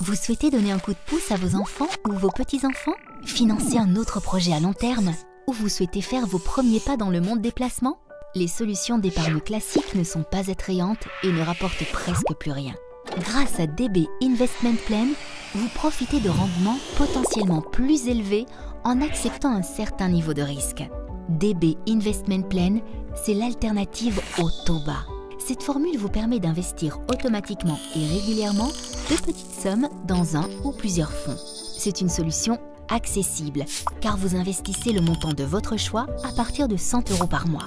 Vous souhaitez donner un coup de pouce à vos enfants ou vos petits-enfants Financer un autre projet à long terme Ou vous souhaitez faire vos premiers pas dans le monde des placements Les solutions d'épargne classiques ne sont pas attrayantes et ne rapportent presque plus rien. Grâce à DB Investment Plan, vous profitez de rendements potentiellement plus élevés en acceptant un certain niveau de risque. DB Investment Plan, c'est l'alternative au taux bas. Cette formule vous permet d'investir automatiquement et régulièrement de petites sommes dans un ou plusieurs fonds. C'est une solution accessible car vous investissez le montant de votre choix à partir de 100 euros par mois.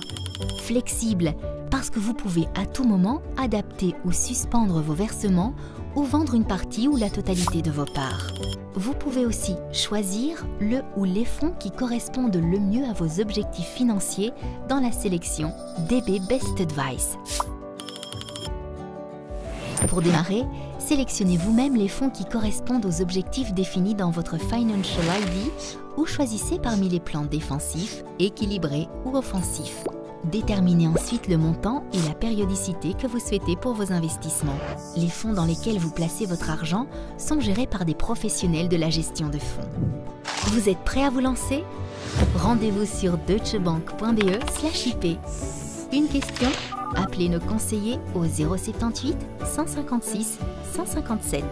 Flexible parce que vous pouvez à tout moment adapter ou suspendre vos versements ou vendre une partie ou la totalité de vos parts. Vous pouvez aussi choisir le ou les fonds qui correspondent le mieux à vos objectifs financiers dans la sélection DB Best Advice. Pour démarrer, sélectionnez vous-même les fonds qui correspondent aux objectifs définis dans votre Financial ID ou choisissez parmi les plans défensifs, équilibrés ou offensifs. Déterminez ensuite le montant et la périodicité que vous souhaitez pour vos investissements. Les fonds dans lesquels vous placez votre argent sont gérés par des professionnels de la gestion de fonds. Vous êtes prêt à vous lancer? Rendez-vous sur deutschebank.be/ip. Une question Appelez nos conseillers au 078 156 157.